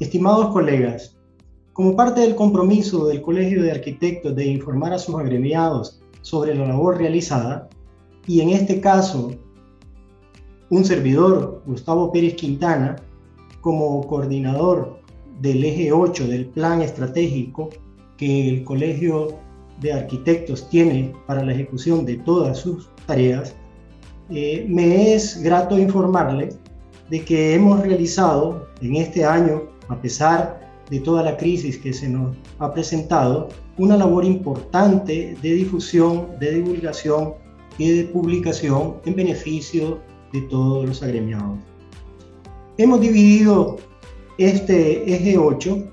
Estimados colegas, como parte del compromiso del Colegio de Arquitectos de informar a sus agremiados sobre la labor realizada, y en este caso, un servidor, Gustavo Pérez Quintana, como coordinador del eje 8 del plan estratégico que el Colegio de Arquitectos tiene para la ejecución de todas sus tareas, eh, me es grato informarle de que hemos realizado en este año, a pesar de toda la crisis que se nos ha presentado, una labor importante de difusión, de divulgación y de publicación en beneficio de todos los agremiados. Hemos dividido este eje 8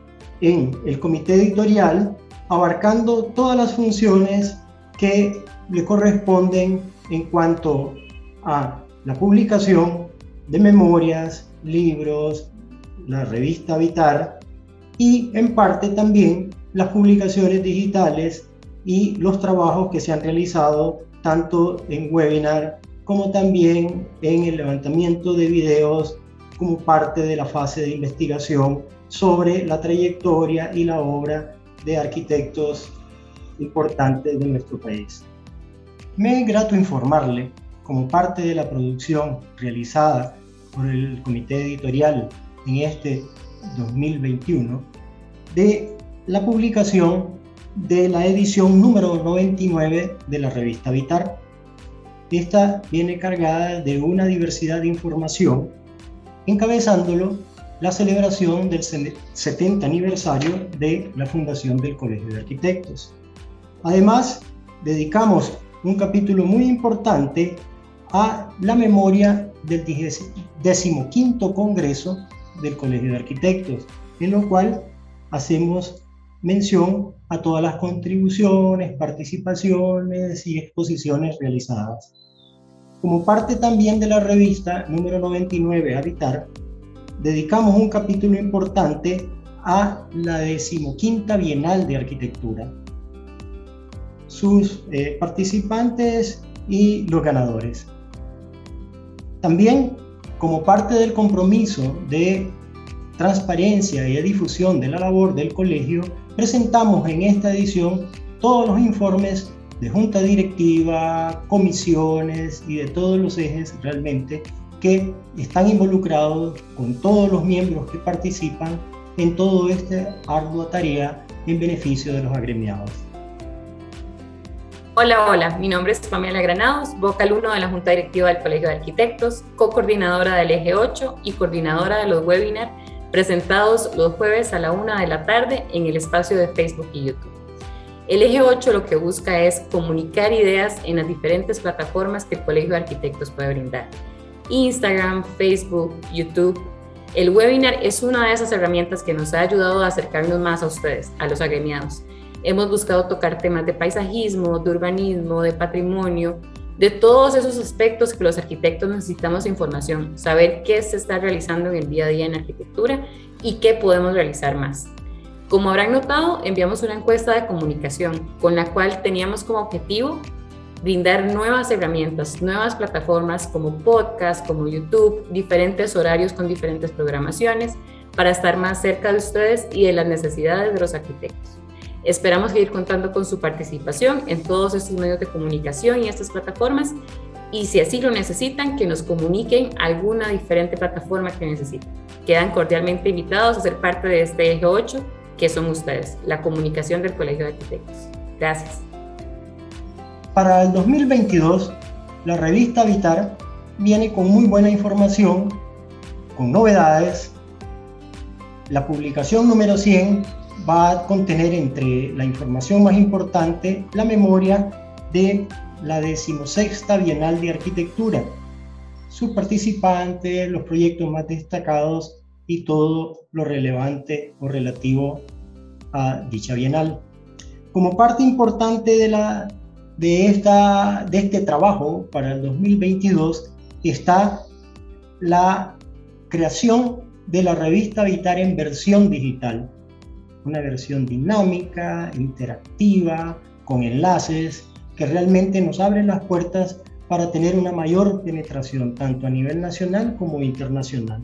en el comité editorial, abarcando todas las funciones que le corresponden en cuanto a la publicación de memorias, libros, la revista Vitar y en parte también las publicaciones digitales y los trabajos que se han realizado tanto en webinar como también en el levantamiento de videos como parte de la fase de investigación sobre la trayectoria y la obra de arquitectos importantes de nuestro país. Me es grato informarle, como parte de la producción realizada por el comité editorial en este 2021, de la publicación de la edición número 99 de la revista Vitar. Esta viene cargada de una diversidad de información, encabezándolo la celebración del 70 aniversario de la fundación del Colegio de Arquitectos. Además, dedicamos un capítulo muy importante a la memoria del 15 Congreso del Colegio de Arquitectos, en lo cual hacemos mención a todas las contribuciones, participaciones y exposiciones realizadas. Como parte también de la revista número 99 Habitar, dedicamos un capítulo importante a la decimoquinta Bienal de Arquitectura, sus eh, participantes y los ganadores. También, como parte del compromiso de transparencia y de difusión de la labor del colegio, presentamos en esta edición todos los informes de junta directiva, comisiones y de todos los ejes realmente que están involucrados con todos los miembros que participan en toda esta ardua tarea en beneficio de los agremiados. Hola, hola, mi nombre es Pamela Granados, vocal 1 de la Junta Directiva del Colegio de Arquitectos, co-coordinadora del Eje 8 y coordinadora de los webinars presentados los jueves a la una de la tarde en el espacio de Facebook y YouTube. El eje 8 lo que busca es comunicar ideas en las diferentes plataformas que el Colegio de Arquitectos puede brindar. Instagram, Facebook, YouTube. El webinar es una de esas herramientas que nos ha ayudado a acercarnos más a ustedes, a los agremiados. Hemos buscado tocar temas de paisajismo, de urbanismo, de patrimonio, de todos esos aspectos que los arquitectos necesitamos información, saber qué se está realizando en el día a día en arquitectura y qué podemos realizar más. Como habrán notado, enviamos una encuesta de comunicación con la cual teníamos como objetivo brindar nuevas herramientas, nuevas plataformas como podcast, como YouTube, diferentes horarios con diferentes programaciones para estar más cerca de ustedes y de las necesidades de los arquitectos. Esperamos seguir contando con su participación en todos estos medios de comunicación y estas plataformas y si así lo necesitan, que nos comuniquen alguna diferente plataforma que necesiten. Quedan cordialmente invitados a ser parte de este eje 8, que son ustedes, la comunicación del Colegio de Arquitectos. Gracias. Para el 2022, la revista Vitar viene con muy buena información, con novedades. La publicación número 100 va a contener entre la información más importante la memoria de la decimosexta Bienal de Arquitectura, sus participantes, los proyectos más destacados y todo lo relevante o relativo a dicha Bienal. Como parte importante de, la, de, esta, de este trabajo para el 2022 está la creación de la revista Vitar en versión digital una versión dinámica, interactiva, con enlaces, que realmente nos abren las puertas para tener una mayor penetración tanto a nivel nacional como internacional.